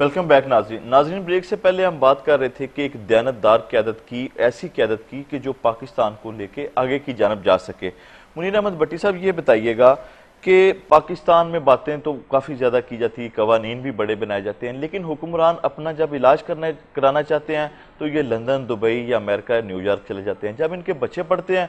Welcome back ناظرین ناظرین break سے پہلے ہم بات کر رہے تھے کہ ایک دیانتدار قیادت کی، ایسی قیادت کی کہ جو پاکستان کو لے کے آگے کی جانب جا سکے۔ منیر احمد بٹی صاحب، یہ بتائیے گا کہ پاکستان میں باتیں تو کافی زیادہ کی جاتی قوانین بھی بڑے بنائے جاتے ہیں، لیکن حکمران اپنا جب علاج کرنا کرانا چاہتے ہیں تو یہ لندن، دبئی یا امریکہ، نیو یارک چلے جاتے ہیں۔ جب ان کے بچے پڑھتے ہیں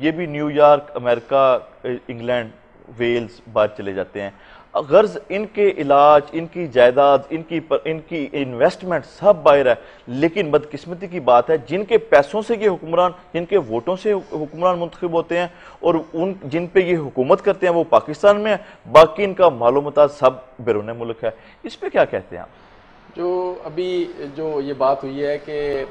یہ بھی نیو یارک، امریکہ، انگلینڈ، ویلز، باہر چلے جاتے ہیں۔ غرض ان کے علاج، ان کی جائیداد، ان کی ان کی انویسٹمنٹ سب باہر ہے، لیکن بدقسمتی کی بات ہے، جن کے پیسوں سے یہ حکمران، جن کے ووٹوں سے حکمران منتخب ہوتے ہیں اور ان، جن پہ یہ حکومت کرتے ہیں، وہ پاکستان میں ہیں، باقی ان کا معلومات سب بیرون ملک ہے۔ اس پہ کیا کہتے ہیں آپ؟ جو ابھی جو یہ بات ہوئی ہے کہ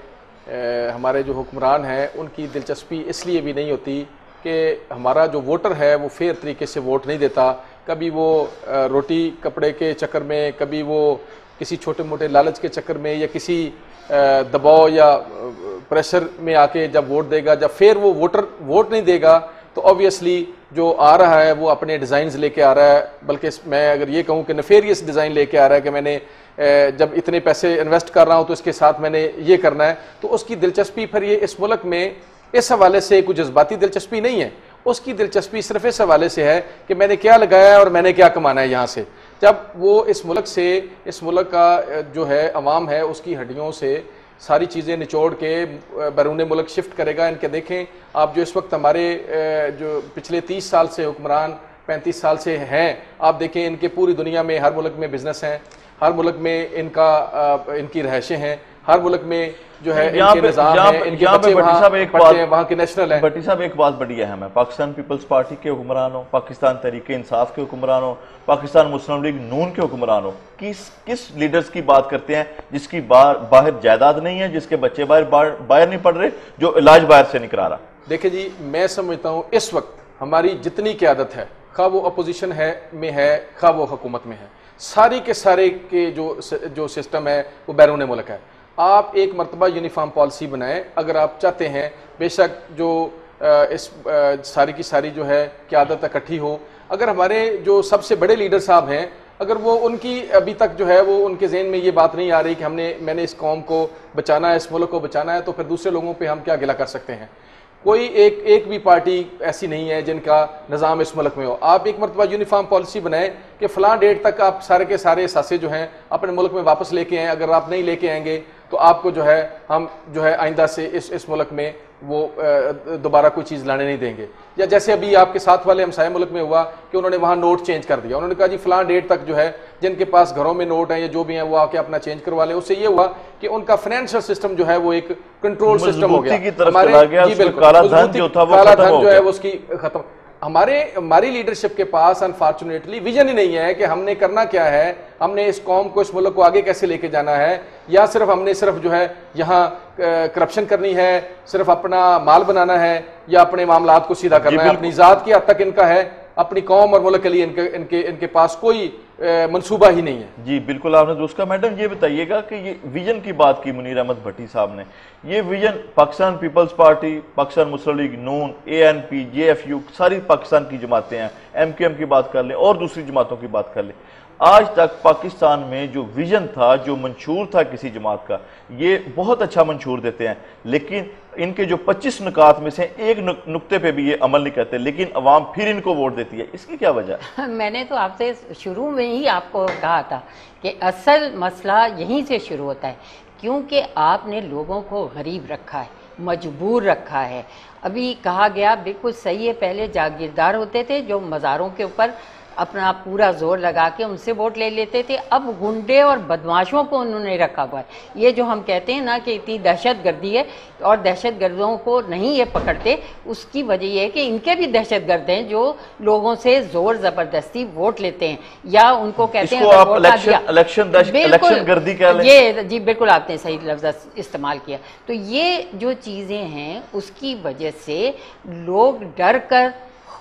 ہمارے جو حکمران ہیں، ان کی دلچسپی اس لیے بھی نہیں ہوتی کہ ہمارا جو ووٹر ہے، وہ فیر طریقے سے ووٹ نہیں دیتا۔ کبھی وہ روٹی کپڑے کے چکر میں، کبھی وہ کسی چھوٹے موٹے لالچ کے چکر میں یا کسی دباؤ یا پریشر میں آ کے جب ووٹ دے گا، جب پھر وہ ووٹر ووٹ نہیں دے گا، تو آبویسلی جو آ رہا ہے وہ اپنے ڈیزائنز لے کے آ رہا ہے۔ بلکہ میں اگر یہ کہوں کہ نفیریس ڈیزائن لے کے آ رہا ہے کہ میں نے جب اتنے پیسے انویسٹ کر رہا ہوں تو اس کے ساتھ میں نے یہ کرنا ہے، تو اس کی دلچسپی پھر یہ اس ملک میں اس حوالے سے کوئی جذباتی دلچسپی نہیں ہے۔ اس کی دلچسپی صرف اس حوالے سے ہے کہ میں نے کیا لگایا ہے اور میں نے کیا کمانا ہے یہاں سے۔ جب وہ اس ملک سے، اس ملک کا جو ہے، عوام ہے، اس کی ہڈیوں سے ساری چیزیں نچوڑ کے بیرون ملک شفٹ کرے گا، ان کے دیکھیں، آپ جو اس وقت ہمارے جو پچھلے تیس سال سے حکمران، پینتیس سال سے ہیں، آپ دیکھیں ان کے پوری دنیا میں ہر ملک میں بزنس ہیں، ہر ملک میں ان کا ان کی رہائشیں ہیں۔ ہر ملک میں جو ہے ان کے نظام ہیں ان کے بچے وہاں ہیں وہاں کے نیشنل ہیں۔ بٹی صاحب ایک بات بڑی اہم ہے۔ پاکستان پیپلز پارٹی کے حکمران ہو پاکستان تحریک انصاف کے حکمران ہو پاکستان مسلم لیگ نون کے حکمران ہو کس کس لیڈرز کی بات کرتے ہیں جس کی باہر جائیداد نہیں ہے جس کے بچے باہر باہر نہیں پڑھ رہے جو علاج باہر سے نکلا رہا؟ دیکھیں جی میں سمجھتا ہوں اس وقت ہماری جتنی قیادت ہے خواہ وہ اپوزیشن ہے میں ہے خواہ وہ حکومت میں ہے ساری کے سارے کے جو جو سسٹم ہے وہ بیرون ملک ہے۔ آپ ایک مرتبہ یونیفارم پالیسی بنائیں۔ اگر آپ چاہتے ہیں، بے شک جو اس ساری کی ساری جو ہے، قیادت اکٹھی ہو۔ اگر ہمارے جو سب سے بڑے لیڈر صاحب ہیں، اگر وہ ان کی ابھی تک جو ہے، وہ ان کے ذہن میں یہ بات نہیں آ رہی کہ ہم نے، میں نے اس قوم کو بچانا ہے، اس ملک کو بچانا ہے، تو پھر دوسرے لوگوں پہ ہم کیا گلا کر سکتے ہیں؟ کوئی ایک ایک بھی پارٹی ایسی نہیں ہے جن کا نظام اس ملک میں ہو۔ آپ ایک مرتبہ یونیفارم پالیسی بنائیں کہ فلاں ڈیٹ تک آپ سارے کے سارے اثاثے جو ہیں اپنے ملک میں واپس لے کے آئیں۔ اگر آپ نہیں لے کے آئیں گے تو آپ کو جو ہے ہم جو ہے آئندہ سے اس اس ملک میں وہ دوبارہ کوئی چیز لانے نہیں دیں گے۔ یا جیسے ابھی آپ کے ساتھ والے ہمسائے ملک میں ہوا کہ انہوں نے وہاں نوٹ چینج کر دیا۔ انہوں نے کہا جی فلاں ڈیٹ تک جو ہے جن کے پاس گھروں میں نوٹ ہیں یا جو بھی ہیں وہ آ کے اپنا چینج کروا لیں۔ اس سے یہ ہوا کہ ان کا فائنینشیل سسٹم جو ہے وہ ایک کنٹرول سسٹم ہو گیا۔ ہمارے جی بالکل۔ کالا دھن جو ہے وہ اس کی ختم۔ ہمارے ہماری لیڈرشپ کے پاس انفارچونیٹلی ویژن ہی نہیں ہے کہ ہم نے کرنا کیا ہے ہم نے اس قوم کو اس ملک کو آگے کیسے لے کے جانا ہے یا صرف ہم نے صرف جو ہے یہاں کرپشن کرنی ہے صرف اپنا مال بنانا ہے یا اپنے معاملات کو سیدھا کرنا ہے اپنی ذات کی حد تک ان کا ہے اپنی قوم اور ملک کے لیے ان کے ان کے ان کے پاس کوئی منصوبہ ہی نہیں ہے۔ جی بالکل آپ نے دوست کا میڈم، یہ بتائیے گا کہ یہ ویژن کی بات کی منیر احمد بھٹی صاحب نے۔ یہ vision Pakistan peoples party, Pakistan Muslim league, Noon, A N P, J F U, ساری پاکستان کی جماعتیں ہیں۔ ایم کے ایم کی بات کر لیں اور دوسری جماعتوں کی بات کر لیں۔ آج تک پاکستان میں جو ویژن تھا، جو منشور تھا کسی جماعت کا، یہ بہت اچھا منشور دیتے ہیں۔ لیکن ان کے جو پچیس نکات میں سے ایک نکتے پہ بھی یہ عمل نہیں کرتے، لیکن عوام پھر ان کو ووٹ دیتی ہے۔ اس کی کیا وجہ؟ ہے میں نے تو آپ سے شروع میں ہی آپ کو کہا تھا کہ اصل مسئلہ یہیں سے شروع ہوتا ہے، کیونکہ آپ نے لوگوں کو غریب رکھا ہے، مجبور رکھا ہے۔ ابھی کہا گیا بالکل صحیح ہے، پہلے جاگیردار ہوتے تھے جو مزاروں کے اوپر اپنا پورا زور لگا کے ان سے ووٹ لے لیتے تھے۔ اب گنڈے اور بدماشوں کو انہوں نے رکھا ہوا ہے۔ یہ جو ہم کہتے ہیں نا کہ اتنی دہشت گردی ہے اور دہشت گردوں کو نہیں یہ پکڑتے اس کی وجہ یہ ہے کہ ان کے بھی دہشت گرد ہیں جو لوگوں سے زور زبردستی ووٹ لیتے ہیں۔ یا ان کو کہتے ہیں یہ جی بالکل آپ نے صحیح لفظ استعمال کیا۔ تو یہ جو چیزیں ہیں اس کی وجہ سے لوگ ڈر کر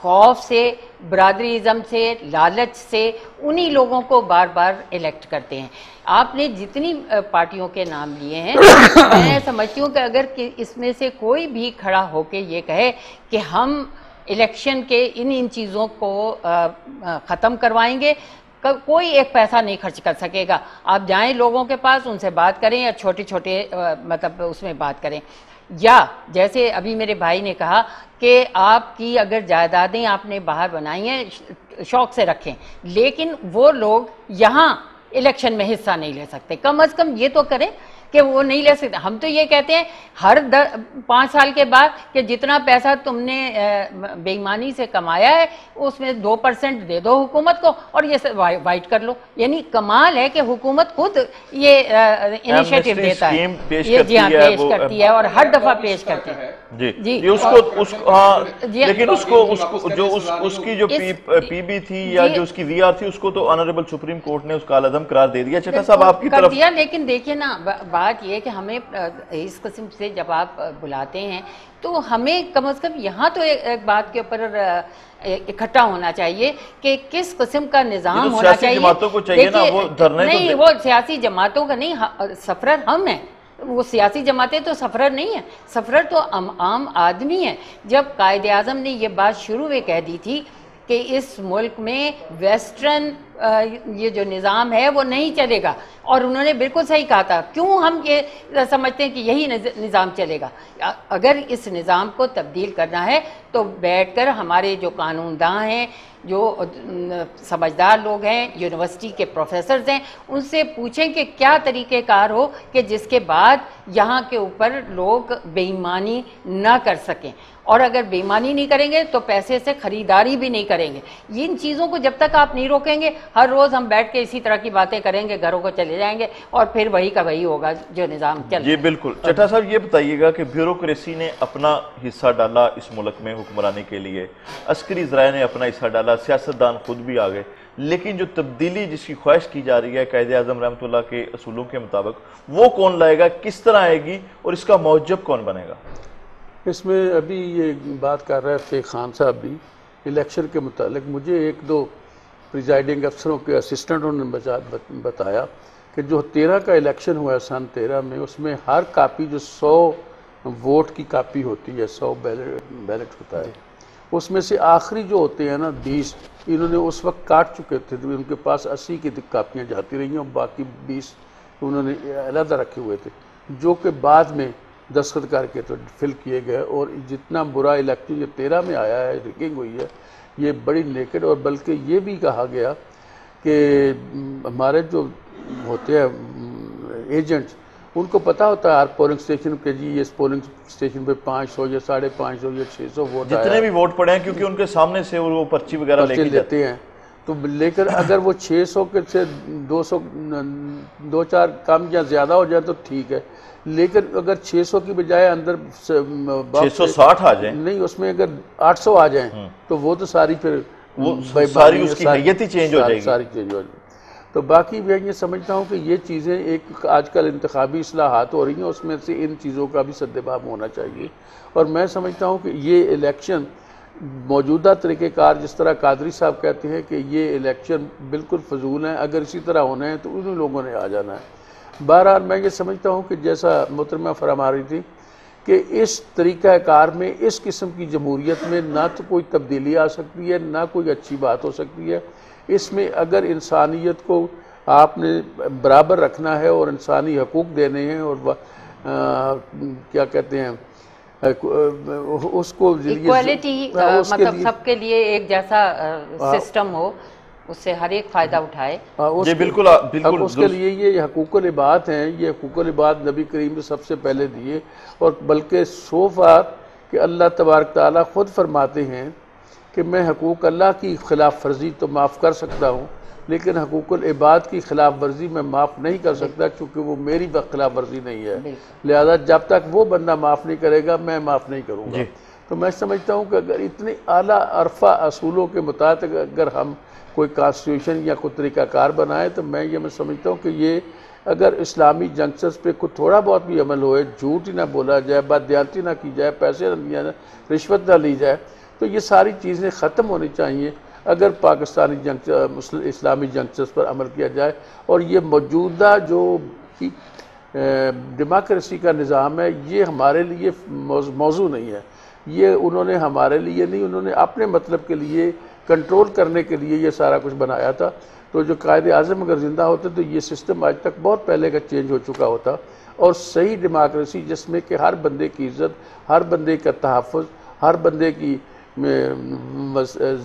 خوف سے، برادریزم سے، لالچ سے انہی لوگوں کو بار بار الیکٹ کرتے ہیں۔ آپ نے جتنی پارٹیوں کے نام لیے ہیں، میں سمجھتی ہوں کہ اگر اس میں سے کوئی بھی کھڑا ہو کے یہ کہے کہ ہم الیکشن کے ان ان چیزوں کو ختم کروائیں گے کوئی ایک پیسہ نہیں خرچ کر سکے گا۔ آپ جائیں لوگوں کے پاس، ان سے بات کریں یا چھوٹے چھوٹے مطلب اس میں بات کریں۔ یا جیسے ابھی میرے بھائی نے کہا کہ آپ کی اگر جائیدادیں آپ نے باہر بنائی ہیں، شوق سے رکھیں۔ لیکن وہ لوگ یہاں الیکشن میں حصہ نہیں لے سکتے۔ کم از کم یہ تو کریں کہ وہ نہیں لے سکتے۔ ہم تو یہ کہتے ہیں ہر در پانچ سال کے بعد کہ جتنا پیسہ تم نے اہ، بے ایمانی سے کمایا ہے اس میں دو پرسنٹ دے دو حکومت کو اور یہ وائٹ کر لو۔ یعنی کمال ہے کہ حکومت خود یہ انیشیٹو دیتا ہے۔ یہ جی ہاں پیش کرتی ہے اور ہر دفعہ پیش کرتی ہے۔ جی جی، جی اس کو اس کو ہاں لیکن اس کو جو اس نہیں کی جو پی پی بی تھی یا جی۔ جو اس کی وی آر تھی اس کو تو آنریبل سپریم کورٹ نے اس کا عدم قرار دے دیا۔ چٹا صاحب آپ کی طرف دیا لیکن دیکھیے نا با- بات یہ ہے کہ ہمیں اس قسم سے جب آپ بلاتے ہیں تو ہمیں کم از کم یہاں تو ایک بات کے اوپر آ، اکٹھا ہونا چاہیے کہ کس قسم کا یہ نظام تو ہونا سیاسی چاہیے۔ جماعتوں کو چاہیے نا، وہ دھرنے تو نہیں دے- وہ سیاسی جماعتوں کا نہیں ہاں، سفرر ہم ہیں۔ وہ سیاسی جماعتیں تو سفرر نہیں ہیں۔ سفرر تو عام آدمی ہیں۔ جب قائد اعظم نے یہ بات شروع میں کہہ دی تھی کہ اس ملک میں ویسٹرن یہ جو نظام ہے وہ نہیں چلے گا۔ اور انہوں نے بالکل صحیح کہا تھا، کیوں ہم یہ سمجھتے ہیں کہ یہی نظام چلے گا؟ اگر اس نظام کو تبدیل کرنا ہے تو بیٹھ کر ہمارے جو قانون داں ہیں جو سمجھدار لوگ ہیں، یونیورسٹی کے پروفیسرز ہیں، ان سے پوچھیں کہ کیا طریقہ کار ہو کہ جس کے بعد یہاں کے اوپر لوگ بے ایمانی نہ کر سکیں۔ اور اگر بے ایمانی نہیں کریں گے تو پیسے سے خریداری بھی نہیں کریں گے۔ ان چیزوں کو جب تک آپ نہیں روکیں گے، ہر روز ہم بیٹھ کے اسی طرح کی باتیں کریں گے، گھروں کو چلے جائیں گے اور پھر وہی کا وہی ہوگا جو نظام چل جی بالکل۔ چٹا صاحب، یہ بتائیے گا کہ بیوروکریسی نے اپنا حصہ ڈالا اس ملک میں حکمرانی کے لیے۔ عسکری ذرائع نے اپنا حصہ ڈالا، سیاستدان خود بھی آ گئے لیکن جو تبدیلی جس کی خواہش کی جا رہی ہے قائد اعظم رحمۃ اللہ کے اصولوں کے مطابق، وہ کون لائے گا؟ کس طرح آئے گی؟ اور اس کا موجب کون بنے گا؟ اس میں ابھی یہ بات کر رہے تھے خان صاحب بھی، الیکشن کے متعلق مجھے ایک دو پریزائڈنگ افسروں کے اسسٹنٹوں نے بتایا کہ جو تیرہ کا الیکشن ہوا ہے سن تیرہ میں، اس میں ہر کاپی جو سو ووٹ کی کاپی ہوتی ہے، سو بیلٹ بیلٹ ہوتا ہے، اس میں سے آخری جو ہوتے ہیں نا بیس، انہوں نے اس وقت کاٹ چکے تھے ان کے پاس اسی کی کاپیاں جاتی رہی ہیں، اور باقی بیس انہوں نے علیحدہ رکھے ہوئے تھے، جو کہ بعد میں دستخط کر کے تو فل کیے گئے اور جتنا برا الیکشن یہ تیرہ میں آیا ہے ریگنگ ہوئی ہے یہ بڑی نیکڈ اور بلکہ یہ بھی کہا گیا کہ ہمارے جو ہوتے ہیں ایجنٹس ان کو پتہ ہوتا ہے ہر پولنگ اسٹیشن کے جی اس پولنگ اسٹیشن پہ پانچ سو یا ساڑھے پانچ سو یا چھ سو ووٹ جتنے بھی ووٹ پڑے ہیں کیونکہ ان کے سامنے سے وہ پرچی وغیرہ لے کے لیتے ہیں۔ تو لیکن اگر وہ چھ سو کے سے دو سو دو چار کم یا زیادہ ہو جائے تو ٹھیک ہے۔ لیکن اگر چھ سو کی بجائے اندر چھ سو ساٹھ آ جائیں۔ نہیں اس میں اگر آٹھ سو آ جائیں تو وہ تو ساری پھر وہ ساری اس کی حیت ہی change ہو جائے گی۔ ساری چینج ہو جائے گی۔ تو باقی میں یہ سمجھتا ہوں کہ یہ چیزیں ایک آج کل انتخابی اصلاحات ہو رہی ہیں اس میں سے ان چیزوں کا بھی سدباب ہونا چاہیے۔ اور میں سمجھتا ہوں کہ یہ الیکشن موجودہ طریقہ کار جس طرح قادری صاحب کہتے ہیں کہ یہ الیکشن بالکل فضول ہیں، اگر اسی طرح ہونا ہے تو انہی لوگوں نے آ جانا ہے۔ بہرحال میں یہ سمجھتا ہوں کہ جیسا محترمہ فرما رہی تھی کہ اس طریقہ کار میں، اس قسم کی جمہوریت میں نہ تو کوئی تبدیلی آ سکتی ہے، نہ کوئی اچھی بات ہو سکتی ہے۔ اس میں اگر انسانیت کو آپ نے برابر رکھنا ہے اور انسانی حقوق دینے ہیں اور کیا کہتے ہیں اس کو ایکوالٹی کے مطلب سب کے لیے ایک جیسا سسٹم ہو اس سے ہر ایک فائدہ اٹھائے۔ کے- بالکل اس کے لیے یہ حقوق العباد ہیں یہ حقوق العباد نبی کریم نے سب سے پہلے دیے۔ اور بلکہ سو فار کہ اللہ تبارک تعالیٰ خود فرماتے ہیں کہ میں حقوق اللہ کی خلاف ورزی تو معاف کر سکتا ہوں لیکن حقوق العباد کی خلاف ورزی میں معاف نہیں کر سکتا چونکہ وہ میری خلاف ورزی نہیں ہے۔ لہذا جب تک وہ بندہ معاف نہیں کرے گا میں معاف نہیں کروں گا۔ تو میں سمجھتا ہوں کہ اگر اتنے اعلیٰ عرفہ اصولوں کے مطابق اگر ہم کوئی کانسٹیٹیوشن یا کوئی طریقہ کار بنائے تو میں یہ میں سمجھتا ہوں کہ یہ اگر اسلامی جنکشنز پہ کوئی تھوڑا بہت بھی عمل ہوئے جھوٹ ہی نہ بولا جائے بدیانتی نہ کی جائے پیسے نہ لیا جائے رشوت نہ لی جائے تو یہ ساری چیزیں ختم ہونی چاہیے۔ اگر پاکستانی جنگ اسلامی جنکشنز پر عمل کیا جائے، اور یہ موجودہ جو ڈیموکریسی کا نظام ہے، یہ ہمارے لیے موضوع نہیں ہے۔ یہ انہوں نے ہمارے لیے نہیں، انہوں نے اپنے مطلب کے لیے، کنٹرول کرنے کے لیے یہ سارا کچھ بنایا تھا۔ تو جو قائد اعظم اگر زندہ ہوتے تو یہ سسٹم آج تک بہت پہلے کا چینج ہو چکا ہوتا۔ اور صحیح ڈیموکریسی جس میں کہ ہر بندے کی عزت، ہر بندے کا تحفظ، ہر بندے کی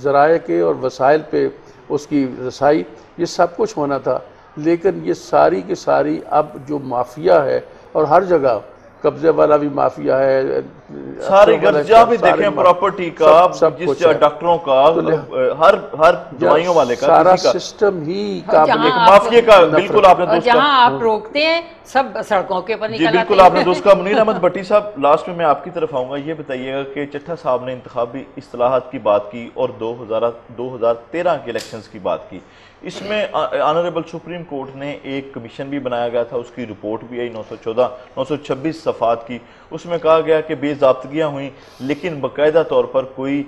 ذرائع کے اور وسائل پہ اس کی رسائی، یہ سب کچھ ہونا تھا۔ لیکن یہ ساری کی ساری اب جو مافیا ہے اور ہر جگہ قبضے والا بھی مافیا ہے سارے گھر جہاں بھی دیکھیں پراپرٹی کا جس جہاں ڈاکٹروں کا ہر ہر دوائیوں والے کا سارا سسٹم ہی ایک مافیا کا بالکل آپ نے دوست جہاں آپ روکتے ہیں سب سڑکوں کے پر جی بالکل آپ نے دوست کا منیر احمد بٹی صاحب لاسٹ میں میں آپ کی طرف آؤں گا۔ یہ بتائیے گا کہ چٹھا صاحب نے انتخابی اصطلاحات کی بات کی اور دو ہزار دو ہزار تیرہ کے الیکشنز کی بات کی۔ اس میں آنریبل سپریم کورٹ نے ایک کمیشن بھی بنایا گیا تھا، اس کی رپورٹ بھی آئی نو سو چودہ، نو سو چھبیس صفحات کی۔ اس میں کہا گیا کہ بے ضابطگیاں ہوئیں، لیکن باقاعدہ طور پر کوئی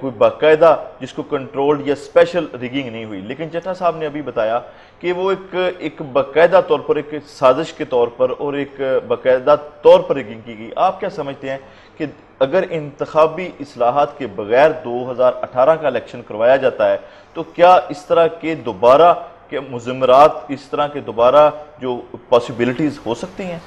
کوئی باقاعدہ جس کو کنٹرول یا اسپیشل ریگنگ نہیں ہوئی۔ لیکن چٹھا صاحب نے ابھی بتایا کہ وہ ایک ایک باقاعدہ طور پر، ایک سازش کے طور پر اور ایک باقاعدہ طور پر ریگنگ کی گئی۔ آپ کیا سمجھتے ہیں کہ اگر انتخابی اصلاحات کے بغیر دو ہزار اٹھارہ کا الیکشن کروایا جاتا ہے، تو کیا اس طرح کے دوبارہ کے مزمرات، اس طرح کے دوبارہ جو پاسبلٹیز ہو سکتی ہیں؟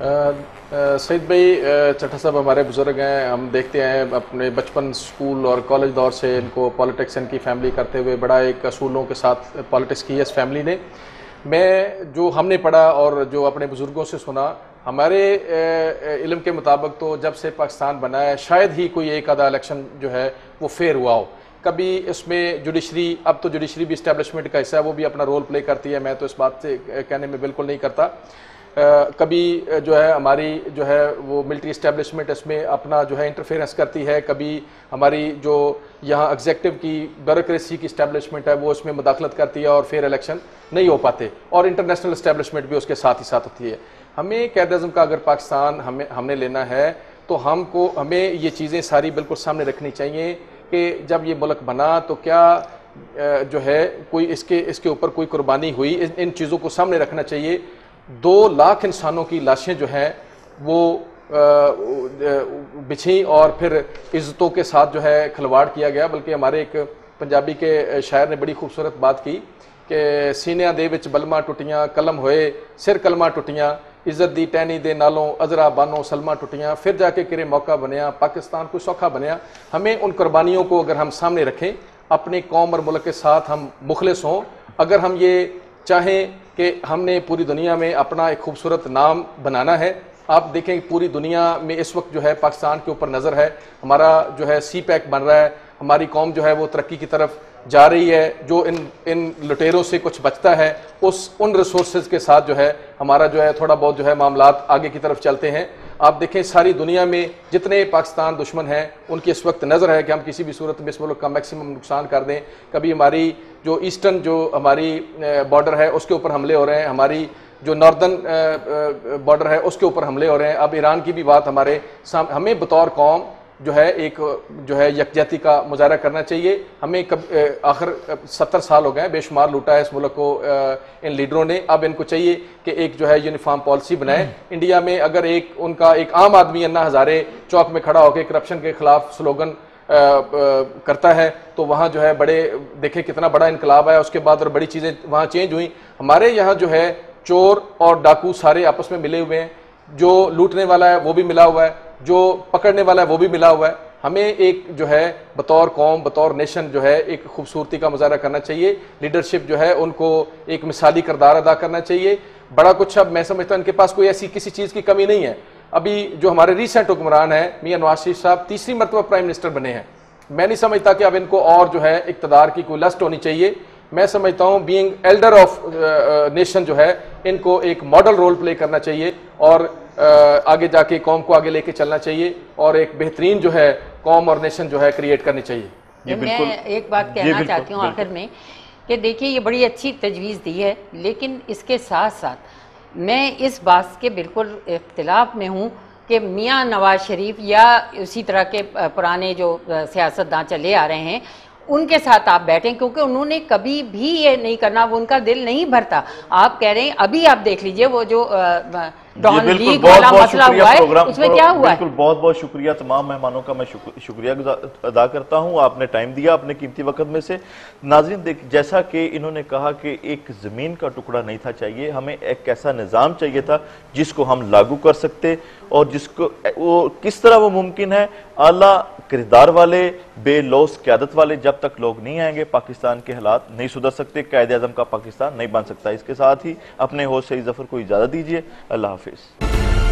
سعید بھائی چٹھا صاحب ہمارے بزرگ ہیں، ہم دیکھتے ہیں اپنے بچپن سکول اور کالج دور سے ان کو پالیٹکس ان کی فیملی کرتے ہوئے بڑا ایک اصولوں کے ساتھ پالیٹکس کی ہے اس فیملی نے۔ میں جو ہم نے پڑھا اور جو اپنے بزرگوں سے سنا، ہمارے علم کے مطابق تو جب سے پاکستان بنا ہے، شاید ہی کوئی ایک آدھا الیکشن جو ہے وہ فیئر ہوا ہو۔ کبھی اس میں جوڈیشری اب تو جوڈیشری بھی اسٹیبلشمنٹ کا حصہ ہے، وہ بھی اپنا رول پلے کرتی ہے، میں تو اس بات سے کہنے میں بالکل نہیں کرتا۔ کبھی جو ہے ہماری جو ہے وہ ملٹری اسٹیبلشمنٹ اس میں اپنا جو ہے انٹرفیرنس کرتی ہے، کبھی ہماری جو یہاں ایگزیکٹو کی بیوروکریسی کی اسٹیبلشمنٹ ہے وہ اس میں مداخلت کرتی ہے اور فیئر الیکشن نہیں ہو پاتے اور انٹرنیشنل اسٹیبلشمنٹ بھی اس کے ساتھ ہی ساتھ ہوتی ہے۔ ہمیں قید اعظم کا اگر پاکستان ہمیں ہم نے لینا ہے تو ہم کو، ہمیں یہ چیزیں ساری بالکل سامنے رکھنی چاہیے کہ جب یہ ملک بنا تو کیا جو ہے کوئی اس کے اس کے اوپر کوئی قربانی ہوئی ان چیزوں کو سامنے رکھنا چاہیے۔ دو لاکھ انسانوں کی لاشیں جو ہیں وہ بچھیں اور پھر عزتوں کے ساتھ جو ہے کھلواڑ کیا گیا۔ بلکہ ہمارے ایک پنجابی کے شاعر نے بڑی خوبصورت بات کی کہ سینیاں دے وچ بلما ٹوٹیاں، قلم ہوئے، سر کلمہ ٹوٹیاں، عزت دی ٹینی دے نالوں ازرا بانوں سلمہ ٹوٹیاں، پھر جا کے کرے موقع بنیا، پاکستان کو سوکھا بنیا۔ ہمیں ان قربانیوں کو اگر ہم سامنے رکھیں اپنے قوم اور ملک کے ساتھ ہم مخلص ہوں۔ اگر ہم یہ چاہیں کہ ہم نے پوری دنیا میں اپنا ایک خوبصورت نام بنانا ہے۔ آپ دیکھیں پوری دنیا میں اس وقت جو ہے پاکستان کے اوپر نظر ہے۔ ہمارا جو ہے سی پیک بن رہا ہے۔ ہماری قوم جو ہے وہ ترقی کی طرف جا رہی ہے۔ جو ان ان لٹیروں سے کچھ بچتا ہے، اس ان ریسورسز کے ساتھ جو ہے ہمارا جو ہے تھوڑا بہت جو ہے معاملات آگے کی طرف چلتے ہیں۔ آپ دیکھیں ساری دنیا میں جتنے پاکستان دشمن ہیں، ان کی اس وقت نظر ہے کہ ہم کسی بھی صورت میں اس ملک کا میکسیمم نقصان کر دیں۔ کبھی ہماری جو ایسٹرن جو ہماری بارڈر ہے، اس کے اوپر حملے ہو رہے ہیں۔ ہماری جو ناردن بارڈر ہے، اس کے اوپر حملے ہو رہے ہیں۔ اب ایران کی بھی بات ہمارے ہمیں بطور قوم جو ہے ایک، جو ہے یکجہتی کا مظاہرہ کرنا چاہیے۔ ہمیں آخر ستر سال ہو گئے بے شمار لوٹا ہے اس ملک کو ان لیڈروں نے۔ اب ان کو چاہیے کہ ایک جو ہے یونیفارم پالیسی بنائیں۔ انڈیا میں اگر ایک، ان کا ایک عام آدمی انا ہزارے چوک میں کھڑا ہو کے کرپشن کے خلاف سلوگن کرتا ہے، تو وہاں جو ہے بڑے، دیکھیں کتنا بڑا انقلاب ہے اس کے بعد اور بڑی چیزیں وہاں چینج ہوئیں۔ ہمارے یہاں جو ہے چور اور ڈاکو سارے آپس میں ملے ہوئے ہیں۔ جو لوٹنے والا ہے وہ بھی ملا ہوا ہے۔ جو پکڑنے والا ہے وہ بھی ملا ہوا ہے۔ ہمیں ایک جو ہے بطور قوم، بطور نیشن جو ہے ایک خوبصورتی کا مظاہرہ کرنا چاہیے۔ لیڈرشپ جو ہے ان کو ایک مثالی کردار ادا کرنا چاہیے۔ بڑا کچھ اب میں سمجھتا ہوں ان کے پاس کوئی ایسی کسی چیز کی کمی نہیں ہے۔ ابھی جو ہمارے ریسنٹ حکمران ہیں، میاں نواز شریف صاحب تیسری مرتبہ پرائم منسٹر بنے ہیں۔ میں نہیں سمجھتا کہ اب ان کو اور جو ہے اقتدار کی کوئی لسٹ ہونی چاہیے۔ میں سمجھتا ہوں بینگ ایلڈر آف نیشن جو ہے ان کو ایک ماڈل رول پلے کرنا چاہیے اور آگے جا کے قوم کو آگے لے کے چلنا چاہیے اور ایک بہترین جو ہے قوم اور نیشن جو ہے کریٹ کرنی چاہیے۔ میں ایک بات کہنا چاہتی ہوں آخر میں کہ دیکھیے یہ بڑی اچھی تجویز دی ہے لیکن اس کے ساتھ ساتھ میں اس بات کے بالکل اختلاف میں ہوں کہ میاں نواز شریف یا اسی طرح کے پرانے جو سیاستداں چلے آ رہے ہیں ان کے ساتھ آپ بیٹھیں، کیونکہ انہوں نے کبھی بھی یہ نہیں کرنا، وہ ان کا دل نہیں بھرتا۔ آپ کہہ رہے ہیں، ابھی آپ دیکھ لیجیے، وہ جو بالکل بہت بہت شکریہ پروگرام بالکل بہت بہت شکریہ تمام مہمانوں کا میں شکریہ ادا کرتا ہوں۔ آپ نے ٹائم دیا اپنے قیمتی وقت میں سے۔ ناظرین دیکھ جیسا کہ انہوں نے کہا کہ ایک زمین کا ٹکڑا نہیں تھا چاہیے ہمیں ایک ایسا نظام چاہیے تھا جس کو ہم لاگو کر سکتے اور جس کو کس طرح وہ ممکن ہے؟ اعلیٰ کردار والے بے لوس قیادت والے جب تک لوگ نہیں آئیں گے پاکستان کے حالات نہیں سدھر سکتے قائد اعظم کا پاکستان نہیں بن سکتا۔ اس کے ساتھ ہی اپنے ہوش سے ظفر کو اجازت دیجیے اللہ حافظ۔ Office.